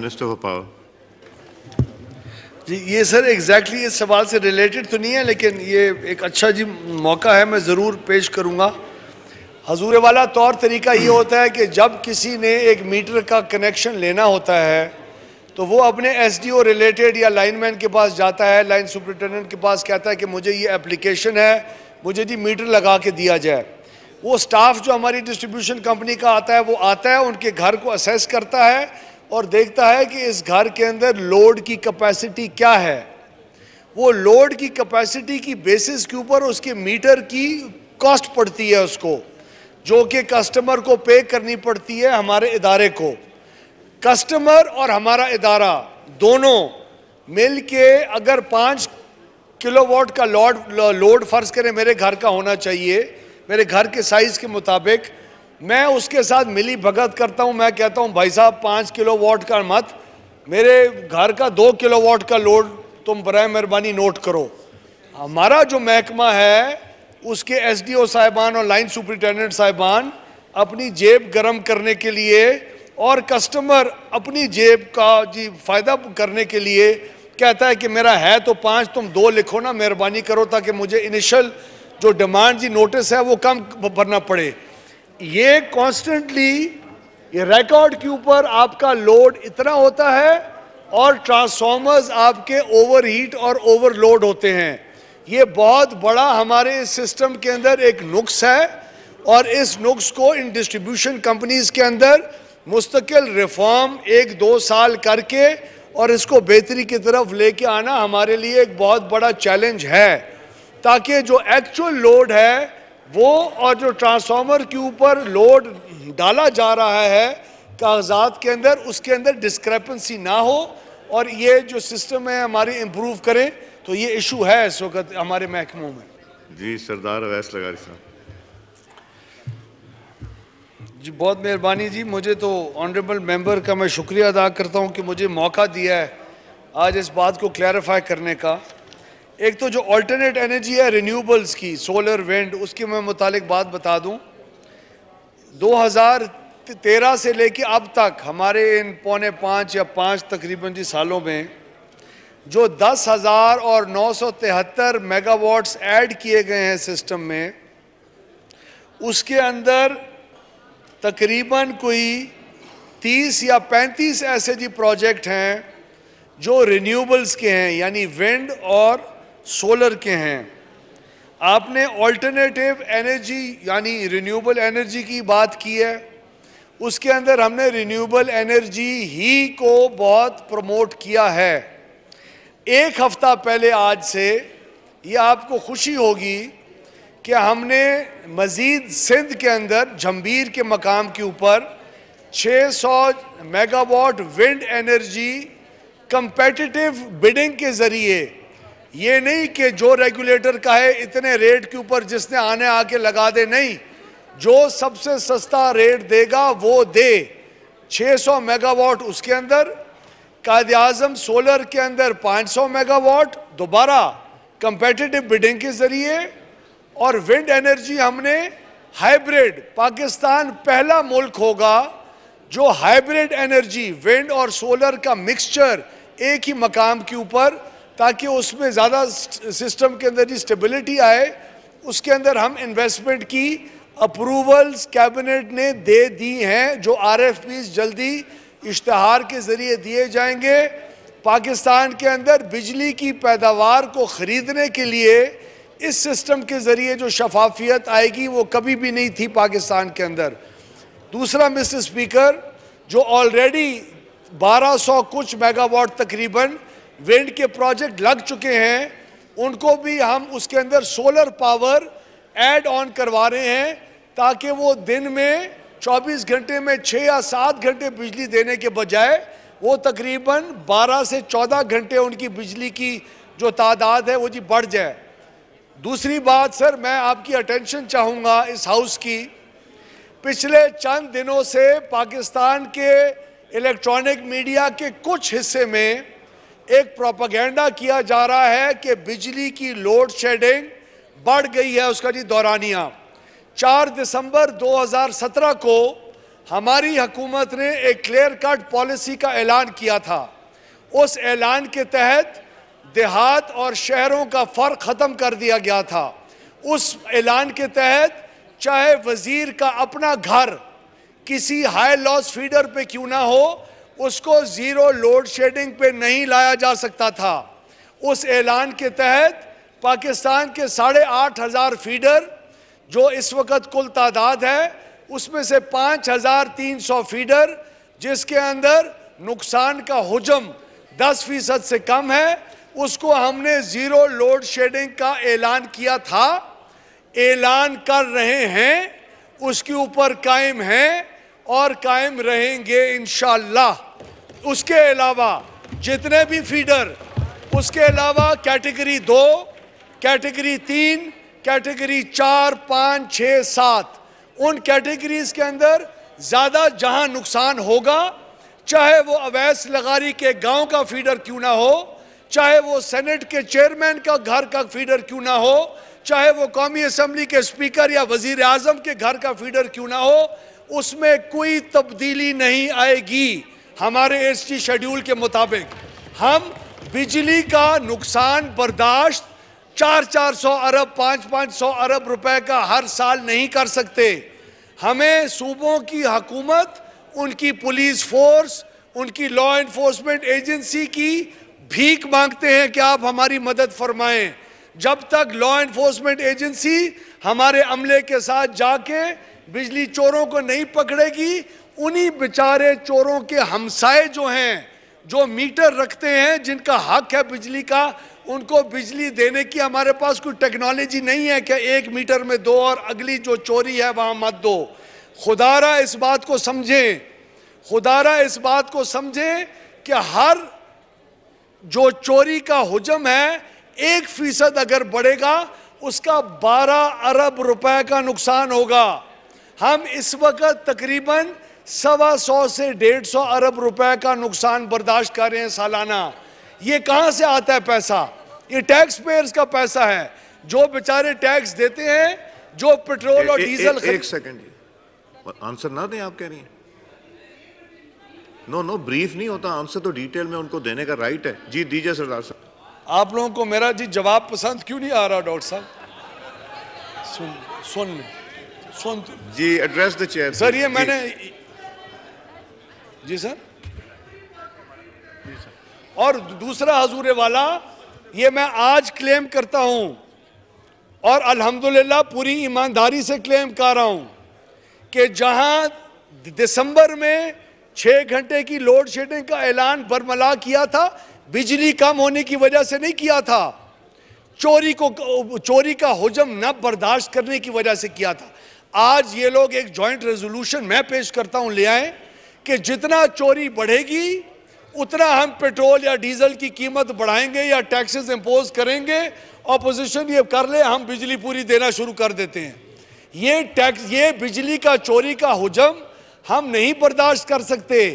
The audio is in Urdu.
Minister for Power. جی یہ سر ایگزیکٹلی اس سوال سے ریلیٹڈ تو نہیں ہے، لیکن یہ ایک اچھا جی موقع ہے، میں ضرور پیش کروں گا۔ حضور والا طور طریقہ یہ ہوتا ہے کہ جب کسی نے ایک میٹر کا کنیکشن لینا ہوتا ہے، تو وہ اپنے ایس ڈی او ریلیٹڈ یا لائن مین کے پاس جاتا ہے۔ لائن سپرنٹینڈنٹ کے پاس کہتا ہے کہ مجھے یہ اپلیکیشن ہے، مجھے جی میٹر لگا کے دیا جائے۔ وہ سٹاف جو ہماری ڈسٹریبیوشن کمپنی کا آتا ہے، وہ آتا ہے، ان کے گھر کو اسیس کرتا ہے۔ اور دیکھتا ہے کہ اس گھر کے اندر لوڈ کی کپیسٹی کیا ہے۔ وہ لوڈ کی کپیسٹی کی بیسس کے اوپر اس کے میٹر کی کاسٹ پڑتی ہے اس کو، جو کہ کسٹمر کو پے کرنی پڑتی ہے ہمارے ادارے کو۔ کسٹمر اور ہمارا ادارہ دونوں مل کے اگر پانچ کلو واٹ کا لوڈ لوڈ فرض کریں میرے گھر کا ہونا چاہیے، میرے گھر کے سائز کے مطابق میں اس کے ساتھ ملی بھگت کرتا ہوں، میں کہتا ہوں، بھائی صاحب، پانچ کلو واٹ کا مت، میرے گھر کا دو کلو واٹ کا لوڈ تم برائے مہربانی نوٹ کرو۔ ہمارا جو محکمہ ہے، اس کے ایس ڈی او صاحبان اور لائن سپرنٹینڈنٹ صاحبان اپنی جیب گرم کرنے کے لیے اور کسٹمر اپنی جیب کا جی فائدہ کرنے کے لیے کہتا ہے کہ میرا ہے تو پانچ، تم دو لکھو نا، مہربانی کرو تاکہ مجھے انیشل جو ڈیمانڈ جی نوٹس ہے، وہ کم بھرنا پڑے۔ یہ کانسٹنٹلی یہ ریکارڈ کے اوپر آپ کا لوڈ اتنا ہوتا ہے اور ٹرانسفارمرز آپ کے اوور ہیٹ اور اوور لوڈ ہوتے ہیں۔ یہ بہت بڑا ہمارے اس سسٹم کے اندر ایک نقص ہے اور اس نقص کو ان ڈسٹریبیوشن کمپنیز کے اندر مستقل ریفارم ایک دو سال کر کے اور اس کو بہتری کی طرف لے کے آنا ہمارے لیے ایک بہت بڑا چیلنج ہے۔ تاکہ جو ایکچول لوڈ ہے وہ اور جو ٹرانسفارمر کے اوپر لوڈ ڈالا جا رہا ہے کاغذات کے اندر اس کے اندر ڈسکریپنسی نہ ہو اور یہ جو سسٹم ہے ہماری امپروو کریں تو یہ ایشو ہے اس وقت ہمارے محکموں میں۔ جی سردار اویس لگاری صاحب۔ جی بہت مہربانی جی مجھے تو آنریبل ممبر کا میں شکریہ ادا کرتا ہوں کہ مجھے موقع دیا ہے آج اس بات کو کلیریفائی کرنے کا۔ ایک تو جو آلٹرنیٹ انرجی ہے رینیوبلز کی سولر وینڈ اس کی میں متعلق بات بتا دوں۔ دو ہزار تیرہ سے لے کے اب تک ہمارے ان پونے پانچ یا پانچ تقریباً جی سالوں میں جو دس ہزار اور نو سو تہتر میگا واٹس ایڈ کیے گئے ہیں سسٹم میں، اس کے اندر تقریباً کوئی تیس یا پینتیس ایسے جی پروجیکٹ ہیں جو رینیوبلز کے ہیں یعنی ونڈ اور سولر کے ہیں۔ آپ نے آلٹرنیٹیو انرجی یعنی رینیوبل انرجی کی بات کی ہے۔ اس کے اندر ہم نے رینیوبل انرجی ہی کو بہت پروموٹ کیا ہے۔ ایک ہفتہ پہلے آج سے یہ آپ کو خوشی ہوگی کہ ہم نے مزید سندھ کے اندر، جھمبیر کے مقام کے اوپر چھ سو megawatt wind energy competitive bidding کے ذریعے یہ نہیں کہ جو ریگولیٹر کا ہے اتنے ریٹ کے اوپر جس نے آنے آ کے لگا دے، نہیں۔ جو سب سے سستا ریٹ دے گا وہ دے۔ چھ سو میگا واٹ اس کے اندر، قائد اعظم سولر کے اندر پانچ سو میگا واٹ دوبارہ کمپیٹیٹیو بڈنگ کے ذریعے۔ اور ونڈ انرجی ہم نے ہائیبریڈ پاکستان پہلا ملک ہوگا جو ہائیبریڈ انرجی، ونڈ اور سولر کا مکسچر ایک ہی مقام کے اوپر تاکہ اس میں زیادہ سسٹم کے اندر جی سٹیبلٹی آئے، اس کے اندر ہم انویسٹمنٹ کی اپروولز کیبنٹ نے دے دی ہیں، جو آر ایف پیز جلدی اشتہار کے ذریعے دیے جائیں گے۔ پاکستان کے اندر بجلی کی پیداوار کو خریدنے کے لیے اس سسٹم کے ذریعے جو شفافیت آئے گی، وہ کبھی بھی نہیں تھی پاکستان کے اندر۔ دوسرا مسٹر سپیکر جو آلریڈی بارہ سو کچھ میگا واٹ تقریباً وینڈ کے پروجیکٹ لگ چکے ہیں، ان کو بھی ہم اس کے اندر سولر پاور ایڈ آن کروا رہے ہیں تاکہ وہ دن میں چوبیس گھنٹے میں چھ یا سات گھنٹے بجلی دینے کے بجائے وہ تقریباً بارہ سے چودہ گھنٹے ان کی بجلی کی جو تعداد ہے وہ جی بڑھ جائے۔ دوسری بات سر، میں آپ کی اٹینشن چاہوں گا اس ہاؤس کی۔ پچھلے چند دنوں سے پاکستان کے الیکٹرانک میڈیا کے کچھ حصے میں ایک پروپیگنڈا کیا جا رہا ہے کہ بجلی کی لوڈ شیڈنگ بڑھ گئی ہے اس کا جی دورانیہ۔ چار دسمبر دو ہزار سترہ کو ہماری حکومت نے ایک کلیئر کٹ پالیسی کا اعلان کیا تھا۔ اس اعلان کے تحت دیہات اور شہروں کا فرق ختم کر دیا گیا تھا۔ اس اعلان کے تحت چاہے وزیر کا اپنا گھر کسی ہائی لاس فیڈر پہ کیوں نہ ہو اس کو زیرو لوڈ شیڈنگ پہ نہیں لایا جا سکتا تھا۔ اس اعلان کے تحت پاکستان کے ساڑھے آٹھ ہزار فیڈر جو اس وقت کل تعداد ہے، اس میں سے پانچ ہزار تین سو فیڈر جس کے اندر نقصان کا حجم دس فیصد سے کم ہے، اس کو ہم نے زیرو لوڈ شیڈنگ کا اعلان کیا تھا۔ اعلان کر رہے ہیں، اس کے اوپر قائم ہیں اور قائم رہیں گے انشاءاللہ۔ اس کے علاوہ جتنے بھی فیڈر، اس کے علاوہ کیٹیگری دو، کیٹیگری تین، کیٹیگری چار، پانچ، چھ، سات، ان کیٹیگریز کے اندر زیادہ جہاں نقصان ہوگا، چاہے وہ اویس لغاری کے گاؤں کا فیڈر کیوں نہ ہو، چاہے وہ سینٹ کے چیئرمین کا گھر کا فیڈر کیوں نہ ہو، چاہے وہ قومی اسمبلی کے سپیکر یا وزیر اعظم کے گھر کا فیڈر کیوں نہ ہو، اس میں کوئی تبدیلی نہیں آئے گی۔ ہمارے ایس ٹی شیڈیول کے مطابق ہم بجلی کا نقصان برداشت چار چار سو ارب، پانچ پانچ سو ارب روپے کا ہر سال نہیں کر سکتے۔ ہمیں صوبوں کی حکومت، ان کی پولیس فورس، ان کی لا انفورسمنٹ ایجنسی کی بھیک مانگتے ہیں کہ آپ ہماری مدد فرمائیں۔ جب تک لا انفورسمنٹ ایجنسی ہمارے عملے کے ساتھ جا کے بجلی چوروں کو نہیں پکڑے گی انہی بچارے چوروں کے ہمسائے جو ہیں، جو میٹر رکھتے ہیں، جن کا حق ہے بجلی کا، ان کو بجلی دینے کی ہمارے پاس کوئی ٹیکنالوجی نہیں ہے کہ ایک میٹر میں دو اور اگلی جو چوری ہے وہاں مت دو۔ خدارہ اس بات کو سمجھیں۔ خدارہ اس بات کو سمجھیں کہ ہر جو چوری کا حجم ہے، ایک فیصد اگر بڑھے گا، اس کا بارہ ارب روپے کا نقصان ہوگا۔ ہم اس وقت تقریباً سوا سو سے ڈیڑھ سو ارب روپے کا نقصان برداشت کر رہے ہیں سالانہ۔ یہ کہاں سے آتا ہے پیسہ؟ یہ ٹیکس پیئرز کا پیسہ ہے۔ جو بیچارے ٹیکس دیتے ہیں جو پٹرول اور ڈیزل ایک سیکنڈ جی۔ آنسر نہ دیں آپ کہہ رہی ہیں۔ نو نو بریف نہیں ہوتا۔ آنسر تو ڈیٹیل میں ان کو دینے کا رائٹ ہے۔ جی دیجیے سردار صاحب۔ آپ لوگوں کو میرا جی جواب پسند کیوں نہیں آ رہا ڈاکٹر صاحب؟ سن سن سن جی ایڈریس دا چیئر سر یہ میں نے جی سر؟ اور دوسرا حضور والا، یہ میں آج کلیم کرتا ہوں اور الحمدللہ پوری ایمانداری سے کلیم کر رہا ہوں کہ جہاں دسمبر میں چھ گھنٹے کی لوڈ شیڈنگ کا اعلان برملا کیا تھا، بجلی کم ہونے کی وجہ سے نہیں کیا تھا، چوری کو، چوری کا حجم نہ برداشت کرنے کی وجہ سے کیا تھا۔ آج یہ لوگ ایک جوائنٹ ریزولوشن میں پیش کرتا ہوں، لے آئیں۔ کہ جتنا چوری بڑھے گی، اتنا ہم پیٹرول یا ڈیزل کی قیمت بڑھائیں گے یا ٹیکسز امپوز کریں گے، اپوزیشن یہ کر لے، ہم بجلی پوری دینا شروع کر دیتے ہیں۔ یہ ٹیکس، یہ بجلی کا چوری کا حجم ہم نہیں برداشت کر سکتے۔